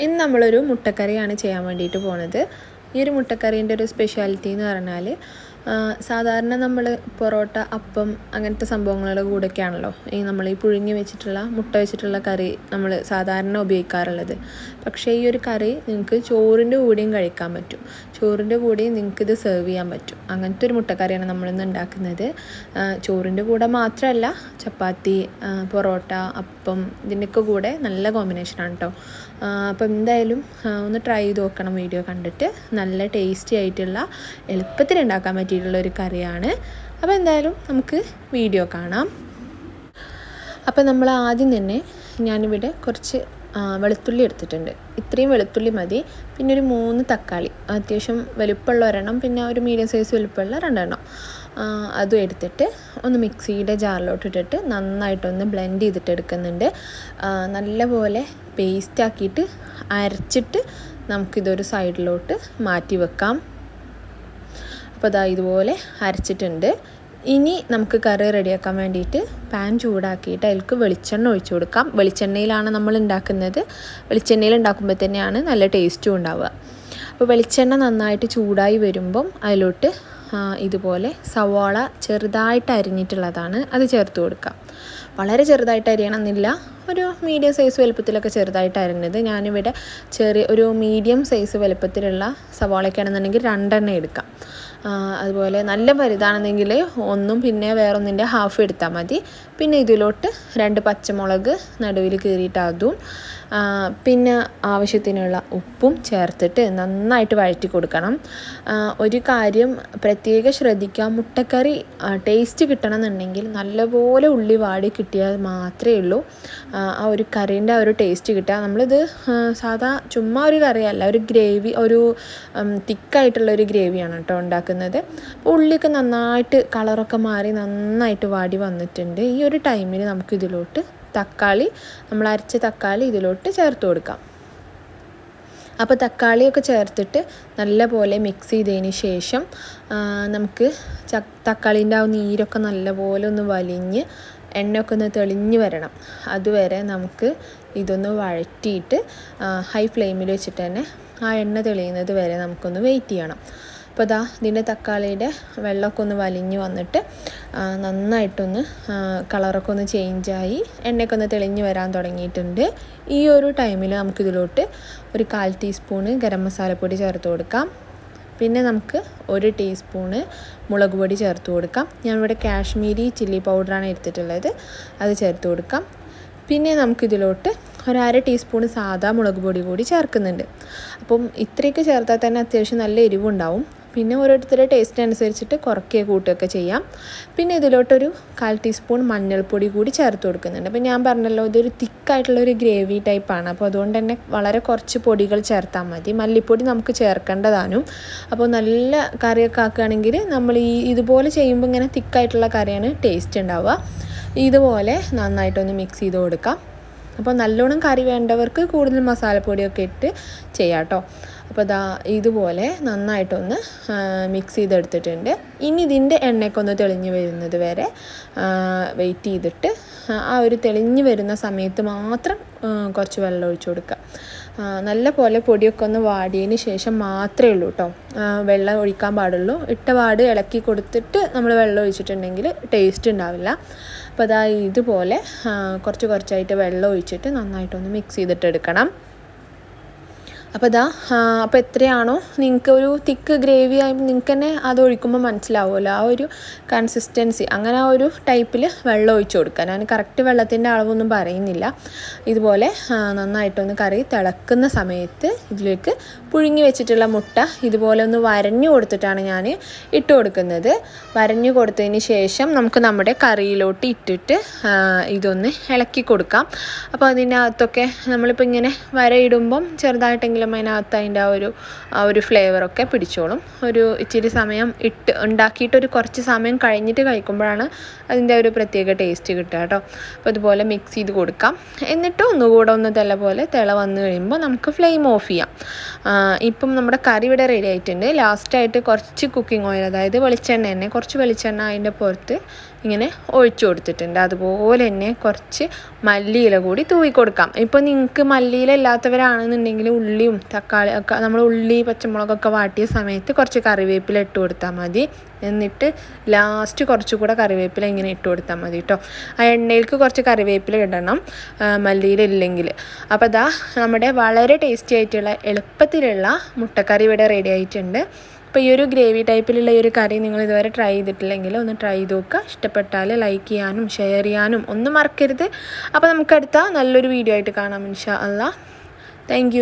ഇന്ന് നമ്മളൊരു മുട്ടക്കറിയാണ് ചെയ്യാൻ വേണ്ടിയിട്ട് പോണത്. ഈ ഒരു മുട്ടക്കറീന്റെ ഒരു സ്പെഷ്യാലിറ്റി എന്ന് പറഞ്ഞാൽ സാധാരണ നമ്മൾ പൊറോട്ട അപ്പം അങ്ങനത്തെ സംഭവങ്ങളുടെ കൂടെയൊക്കെയാണല്ലോ. ഈ നമ്മൾ ഈ പുഴുങ്ങി വെച്ചിട്ടുള്ള മുട്ട വെച്ചിട്ടുള്ള കറി നമ്മൾ സാധാരണ ഉപയോഗിക്കാറുള്ളത്. പക്ഷേ ഈ ഒരു കറി നിങ്ങൾക്ക് ചോറിന്റെ കൂടെയും കഴിക്കാൻ പറ്റും. ചോറിന്റെ കൂടെ നിങ്ങൾക്ക് ഇത് സെർവ് ചെയ്യാൻ പറ്റും. അങ്ങനത്തെ ഒരു മുട്ടക്കറിയാണ് നമ്മളിന്ന് ഉണ്ടാക്കുന്നത്. ചോറിന്റെ കൂടെ മാത്രമല്ല ചപ്പാത്തി പൊറോട്ട അപ്പം ഇതിന്റെയൊക്കെ കൂടെ നല്ല കോമ്പിനേഷനാണ് കേട്ടോ അപ്പം എന്തായാലും ഒന്ന് ട്രൈ ചെയ്ത് നോക്കണം വീഡിയോ കണ്ടിട്ട്. നല്ല ടേസ്റ്റി ആയിട്ടുള്ള എളുപ്പത്തിൽ ഉണ്ടാക്കാൻ പറ്റിയിട്ടുള്ള ഒരു കറിയാണ്. അപ്പോൾ എന്തായാലും നമുക്ക് വീഡിയോ കാണാം. അപ്പോൾ നമ്മൾ ആദ്യം തന്നെ ഞാനിവിടെ കുറച്ച് വെളുത്തുള്ളി എടുത്തിട്ടുണ്ട്. ഇത്രയും വെളുത്തുള്ളി മതി. പിന്നെ ഒരു മൂന്ന് തക്കാളി. അത്യാവശ്യം വലുപ്പമുള്ള ഒരെണ്ണം പിന്നെ ഒരു മീഡിയം സൈസ് വലുപ്പമുള്ള രണ്ടെണ്ണം. അതും എടുത്തിട്ട് ഒന്ന് മിക്സിയുടെ ജാറിലോട്ട് ഇട്ടിട്ട് നന്നായിട്ടൊന്ന് ബ്ലെൻഡ് ചെയ്തിട്ട് എടുക്കുന്നുണ്ട്. നല്ലപോലെ പേസ്റ്റാക്കിയിട്ട് അരച്ചിട്ട് നമുക്കിതൊരു സൈഡിലോട്ട് മാറ്റി വെക്കാം. അപ്പോൾ ഇതാ ഇതുപോലെ അരച്ചിട്ടുണ്ട്. ഇനി നമുക്ക് കറി റെഡിയാക്കാൻ വേണ്ടിയിട്ട് പാൻ ചൂടാക്കിയിട്ട് അതിലേക്ക് വെളിച്ചെണ്ണ ഒഴിച്ചു കൊടുക്കാം. വെളിച്ചെണ്ണയിലാണ് നമ്മൾ ഉണ്ടാക്കുന്നത്. വെളിച്ചെണ്ണയിൽ ഉണ്ടാക്കുമ്പോൾ തന്നെയാണ് നല്ല ടേസ്റ്റും ഉണ്ടാവുക. അപ്പോൾ വെളിച്ചെണ്ണ നന്നായിട്ട് ചൂടായി വരുമ്പം അതിലോട്ട് ഇതുപോലെ സവാള ചെറുതായിട്ട് അരിഞ്ഞിട്ടുള്ളതാണ് അത് ചേർത്ത് കൊടുക്കാം വളരെ ചെറുതായിട്ട് അരിയണമെന്നില്ല. ഒരു മീഡിയം സൈസ് വലുപ്പത്തിലൊക്കെ ചെറുതായിട്ട് അരിഞ്ഞത്. ഞാനിവിടെ ചെറിയ ഒരു മീഡിയം സൈസ് വലുപ്പത്തിലുള്ള സവാളയ്ക്കാണെന്നുണ്ടെങ്കിൽ രണ്ടെണ്ണം എടുക്കാം. അതുപോലെ നല്ല വലുതാണെന്നെങ്കിൽ ഒന്നും പിന്നെ വേറൊന്നിന്റെ ഹാഫ് എടുത്താൽ മതി. പിന്നെ ഇതിലോട്ട് രണ്ട് പച്ചമുളക് നടുവിൽ കീറിയിട്ട് അതും പിന്നെ ആവശ്യത്തിനുള്ള ഉപ്പും ചേർത്തിട്ട് നന്നായിട്ട് വഴറ്റി കൊടുക്കണം. ഒരു കാര്യം പ്രത്യേകം ശ്രദ്ധിക്കുക. മുട്ടക്കറി ടേസ്റ്റ് കിട്ടണമെന്നുണ്ടെങ്കിൽ നല്ലപോലെ ഉള്ളി വാടി കിട്ടിയാൽ മാത്രമേ ഉള്ളൂ. ആ, ഒരു കറീന്റെ ആ ഒരു ടേസ്റ്റ് കിട്ടുക. നമ്മളിത് സാധാ ചുമ്മാ ഒരു കറിയല്ല ഒരു ഗ്രേവി ഒരു തിക്കായിട്ടുള്ള ഒരു ഗ്രേവിയാണ് കേട്ടോ ഉണ്ടാക്കുന്നത്. അപ്പോൾ ഉള്ളിയൊക്കെ നന്നായിട്ട് കളറൊക്കെ മാറി നന്നായിട്ട് വാടി വന്നിട്ടുണ്ട്. ഈ ടൈമിൽ നമുക്ക് ഇതിലോട്ട് തക്കാളി നമ്മൾ അരച്ച തക്കാളി ഇതിലോട്ട് ചേർത്ത് കൊടുക്കാം. അപ്പോൾ തക്കാളിയൊക്കെ ചേർത്തിട്ട് നല്ലപോലെ മിക്സ് ചെയ്തതിന് ശേഷം നമുക്ക് ച തക്കാളീന്റെ ആ നീരൊക്കെ നല്ലപോലെ ഒന്ന് വലിഞ്ഞ് എണ്ണയൊക്കെ ഒന്ന് തെളിഞ്ഞ് വരണം. അതുവരെ നമുക്ക് ഇതൊന്ന് വഴറ്റിയിട്ട് ഹൈ ഫ്ലെയിമിൽ വെച്ചിട്ട് തന്നെ ആ എണ്ണ തെളിയുന്നത് വരെ നമുക്കൊന്ന് വെയിറ്റ് ചെയ്യണം. അപ്പോൾ ഇതാ ഇതിന്റെ തക്കാളിയുടെ വെള്ളമൊക്കെ ഒന്ന് വലിഞ്ഞ് വന്നിട്ട് നന്നായിട്ടൊന്ന് കളറൊക്കെ ഒന്ന് ചേഞ്ചായി എണ്ണയൊക്കെ ഒന്ന് തെളിഞ്ഞ് വരാൻ തുടങ്ങിയിട്ടുണ്ട്. ഈ ഒരു ടൈമിൽ നമുക്കിതിലോട്ട് ഒരു കാൽ ടീസ്പൂണ് ഗരം മസാലപ്പൊടി ചേർത്ത് കൊടുക്കാം. പിന്നെ നമുക്ക് ഒരു ടീസ്പൂണ് മുളക് പൊടി ചേർത്ത് കൊടുക്കാം. ഞാനിവിടെ കാശ്മീരി ചില്ലി പൗഡറാണ് എടുത്തിട്ടുള്ളത് അത് ചേർത്ത് കൊടുക്കാം. പിന്നെ നമുക്കിതിലോട്ട് ഒരു അര സാദാ മുളക് പൊടി കൂടി ചേർക്കുന്നുണ്ട്. അപ്പം ഇത്രയൊക്കെ ചേർത്താൽ തന്നെ അത്യാവശ്യം നല്ല എരിവുണ്ടാവും. പിന്നെ ഓരോരുത്തരുടെ ടേസ്റ്റ് അനുസരിച്ചിട്ട് കുറയ്ക്കുക കൂട്ടുകയൊക്കെ ചെയ്യാം. പിന്നെ ഇതിലോട്ടൊരു കാൽ ടീസ്പൂൺ മഞ്ഞൾപ്പൊടി കൂടി ചേർത്ത് കൊടുക്കുന്നുണ്ട്. അപ്പോൾ ഞാൻ പറഞ്ഞല്ലോ ഇതൊരു തിക്കായിട്ടുള്ള ഒരു ഗ്രേവി ടൈപ്പാണ് അപ്പോൾ അതുകൊണ്ട് തന്നെ വളരെ കുറച്ച് പൊടികൾ ചേർത്താൽ മതി. മല്ലിപ്പൊടി നമുക്ക് ചേർക്കേണ്ടതാനും അപ്പോൾ നല്ല കറിയൊക്കെ ആക്കുകയാണെങ്കിൽ നമ്മൾ ഈ ഇതുപോലെ ചെയ്യുമ്പോൾ ഇങ്ങനെ തിക്കായിട്ടുള്ള കറിയാണ് ടേസ്റ്റ് ഉണ്ടാവുക. ഇതുപോലെ നന്നായിട്ടൊന്ന് മിക്സ് ചെയ്ത് കൊടുക്കാം. അപ്പോൾ നല്ലോണം കറി വേണ്ടവർക്ക് കൂടുതൽ മസാലപ്പൊടിയൊക്കെ ഇട്ട് ചെയ്യാം കേട്ടോ അപ്പോൾ ദാ ഇതുപോലെ നന്നായിട്ടൊന്ന് മിക്സ് ചെയ്തെടുത്തിട്ടുണ്ട്. ഇനി ഇതിന്റെ എണ്ണയ്ക്ക് ഒന്ന് തെളിഞ്ഞ് വരുന്നത് വരെ വെയിറ്റ് ചെയ്തിട്ട് ആ ഒരു തെളിഞ്ഞ് വരുന്ന സമയത്ത് മാത്രം കുറച്ച് വെള്ളം ഒഴിച്ചു കൊടുക്കുക. നല്ല പോലെ പൊടിയൊക്കെ ഒന്ന് വാടിയതിന് ശേഷം മാത്രമേ ഉള്ളൂ കേട്ടോ വെള്ളം ഒഴിക്കാൻ പാടുള്ളൂ. ഇട്ട പാട് ഇളക്കി കൊടുത്തിട്ട് നമ്മൾ വെള്ളം ഒഴിച്ചിട്ടുണ്ടെങ്കിൽ ടേസ്റ്റ് ഉണ്ടാവില്ല. അപ്പോൾ അതാ ഇതുപോലെ കുറച്ച് കുറച്ചായിട്ട് വെള്ളം ഒഴിച്ചിട്ട് നന്നായിട്ടൊന്ന് മിക്സ് ചെയ്തിട്ട് എടുക്കണം അപ്പോൾ ഇതാ അപ്പോൾ എത്രയാണോ നിങ്ങൾക്ക് ഒരു തിക്ക് ഗ്രേവി ആയി നിങ്ങൾക്ക് തന്നെ അത് ഒഴിക്കുമ്പോൾ മനസ്സിലാവുമല്ലോ. ആ ഒരു കൺസിസ്റ്റൻസി അങ്ങനെ ആ ഒരു ടൈപ്പിൽ വെള്ളം ഒഴിച്ചു കൊടുക്കുക. ഞാൻ കറക്റ്റ് വെള്ളത്തിന്റെ അളവൊന്നും പറയുന്നില്ല. ഇതുപോലെ നന്നായിട്ടൊന്ന് കറി തിളക്കുന്ന സമയത്ത് ഇതിലേക്ക് പുഴുങ്ങി വെച്ചിട്ടുള്ള മുട്ട ഇതുപോലെ ഒന്ന് വരഞ്ഞു കൊടുത്തിട്ടാണ് ഞാൻ ഇട്ട് കൊടുക്കുന്നത്. വരഞ്ഞു കൊടുത്തതിന് ശേഷം നമുക്ക് നമ്മുടെ കറിയിലോട്ട് ഇട്ടിട്ട് ഇതൊന്ന് ഇളക്കി കൊടുക്കാം. അപ്പോൾ അതിനകത്തൊക്കെ നമ്മളിപ്പോൾ ഇങ്ങനെ വരയിടുമ്പം ചെറുതായിട്ടെങ്കിലും അതിനകത്ത് അതിന്റെ ആ ഒരു ആ ഒരു ഫ്ലേവറൊക്കെ പിടിച്ചോളും. ഒരു ഇച്ചിരി സമയം ഇട്ട് ഉണ്ടാക്കിയിട്ട് ഒരു കുറച്ച് സമയം കഴിഞ്ഞിട്ട് കഴിക്കുമ്പോഴാണ് അതിന്റെ ഒരു പ്രത്യേക ടേസ്റ്റ് കിട്ടുക കേട്ടോ. അപ്പോൾ അതുപോലെ മിക്സ് ചെയ്ത് കൊടുക്കാം. എന്നിട്ട് ഒന്നുകൂടെ ഒന്ന് തിള പോലെ തിള വന്നു കഴിയുമ്പോൾ നമുക്ക് ഫ്ലെയിം ഓഫ് ചെയ്യാം. ഇപ്പം നമ്മുടെ കറി ഇവിടെ റെഡി ആയിട്ടുണ്ട്. ലാസ്റ്റായിട്ട് കുറച്ച് കുക്കിംഗ് ഓയിൽ അതായത് വെളിച്ചെണ്ണ തന്നെ കുറച്ച് വെളിച്ചെണ്ണ അതിന്റെ പുറത്ത് ഇങ്ങനെ ഒഴിച്ചു കൊടുത്തിട്ടുണ്ട്. അതുപോലെ തന്നെ കുറച്ച് മല്ലിയില കൂടി തൂവി കൊടുക്കാം. ഇപ്പോൾ നിങ്ങൾക്ക് മല്ലിയില ഇല്ലാത്തവരാണെന്നുണ്ടെങ്കിൽ ഉള്ളിയും തക്കാളി ഒക്കെ നമ്മൾ ഉള്ളി പച്ചമുളകൊക്കെ വാട്ടിയ സമയത്ത് കുറച്ച് കറിവേപ്പില ഇട്ട് കൊടുത്താൽ മതി. എന്നിട്ട് ലാസ്റ്റ് കുറച്ചുകൂടെ കറിവേപ്പില ഇങ്ങനെ ഇട്ട് കൊടുത്താൽ മതി കേട്ടോ ആ എണ്ണയിലേക്ക് കുറച്ച് കറിവേപ്പില ഇടണം. മല്ലിയില ഇല്ലെങ്കിൽ. അപ്പോൾ അതാ നമ്മുടെ വളരെ ടേസ്റ്റി ആയിട്ടുള്ള എളുപ്പത്തിലുള്ള മുട്ടക്കറി ഇവിടെ റെഡി ആയിട്ടുണ്ട്. അപ്പോൾ ഈ ഒരു ഗ്രേവി ടൈപ്പിലുള്ള ഈ ഒരു കറി നിങ്ങൾ ഇതുവരെ ട്രൈ ചെയ്തിട്ടില്ലെങ്കിൽ ഒന്ന് ട്രൈ ചെയ്ത് നോക്കുക. ഇഷ്ടപ്പെട്ടാൽ ലൈക്ക് ചെയ്യാനും ഷെയർ ചെയ്യാനും ഒന്നും മറക്കരുത്. അപ്പോൾ നമുക്കടുത്ത നല്ലൊരു വീഡിയോ ആയിട്ട് കാണാം ഇൻഷാ അള്ളാ. താങ്ക്